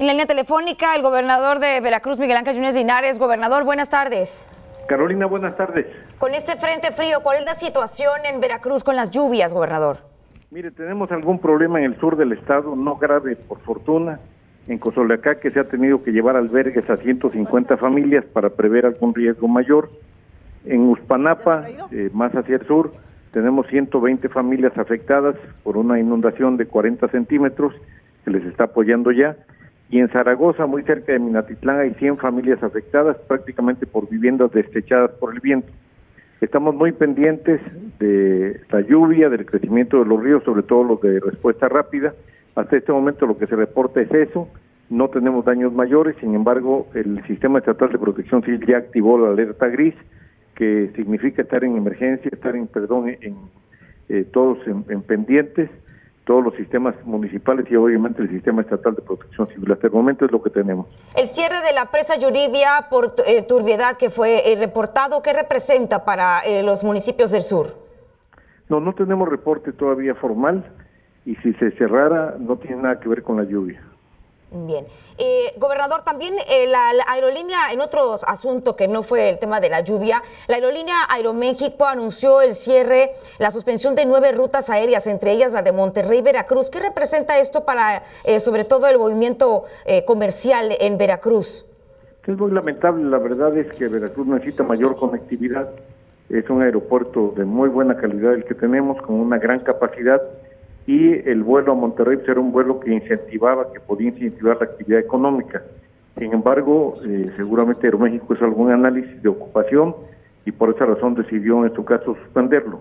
En la línea telefónica, el gobernador de Veracruz, Miguel Ángel Yunes Linares. Gobernador, buenas tardes. Carolina, buenas tardes. Con este frente frío, ¿cuál es la situación en Veracruz con las lluvias, gobernador? Mire, tenemos algún problema en el sur del estado, no grave por fortuna. En Cozoleacá que se ha tenido que llevar albergues a 150 familias para prever algún riesgo mayor. En Uspanapa, eh, más hacia el sur, tenemos 120 familias afectadas por una inundación de 40 centímetros, se les está apoyando ya. Y en Zaragoza, muy cerca de Minatitlán, hay 100 familias afectadas prácticamente por viviendas destechadas por el viento. Estamos muy pendientes de la lluvia, del crecimiento de los ríos, sobre todo los de respuesta rápida. Hasta este momento lo que se reporta es eso. No tenemos daños mayores, sin embargo, el Sistema Estatal de Protección Civil ya activó la alerta gris, que significa estar en emergencia, estar en, perdón, en eh, todos en pendientes todos los sistemas municipales y obviamente el sistema estatal de protección civil. Hasta el momento es lo que tenemos. El cierre de la presa Yuridia por eh, turbiedad que fue eh, reportado, ¿qué representa para eh, los municipios del sur? No, no tenemos reporte todavía formal y si se cerrara no tiene nada que ver con la lluvia. Bien. Eh, gobernador, también eh, la, aerolínea, en otro asunto que no fue el tema de la lluvia, la aerolínea Aeroméxico anunció el cierre, la suspensión de nueve rutas aéreas, entre ellas la de Monterrey Veracruz. ¿Qué representa esto para, eh, sobre todo, el movimiento comercial en Veracruz? Es muy lamentable, la verdad es que Veracruz necesita mayor conectividad. Es un aeropuerto de muy buena calidad el que tenemos, con una gran capacidad y el vuelo a Monterrey era un vuelo que incentivaba, que podía incentivar la actividad económica. Sin embargo, eh, seguramente Aeroméxico es algún análisis de ocupación y por esa razón decidió en su caso suspenderlo.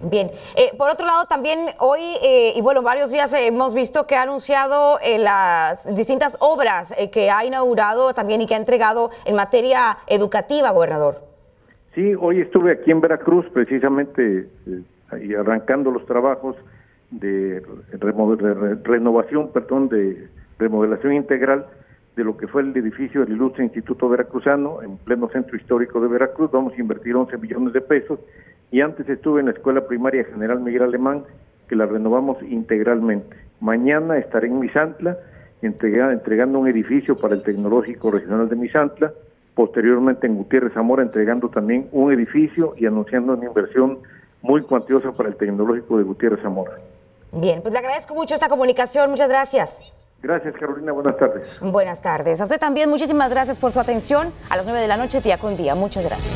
Bien, eh, por otro lado también hoy eh, y bueno, varios días hemos visto que ha anunciado las distintas obras que ha inaugurado también y que ha entregado en materia educativa, gobernador. Sí, hoy estuve aquí en Veracruz precisamente y arrancando los trabajos de, renovación, perdón, de remodelación integral de lo que fue el edificio del Ilustre Instituto Veracruzano en pleno centro histórico de Veracruz. Vamos a invertir 11 millones de pesos y antes estuve en la Escuela Primaria General Miguel Alemán que la renovamos integralmente. Mañana estaré en Misantla entregando un edificio para el Tecnológico Regional de Misantla, posteriormente en Gutiérrez Zamora entregando también un edificio y anunciando una inversión muy cuantiosa para el tecnológico de Gutiérrez Zamora. Bien, pues le agradezco mucho esta comunicación, muchas gracias. Gracias, Carolina. Buenas tardes. Buenas tardes. A usted también, muchísimas gracias por su atención. A las 9 de la noche, día con día. Muchas gracias.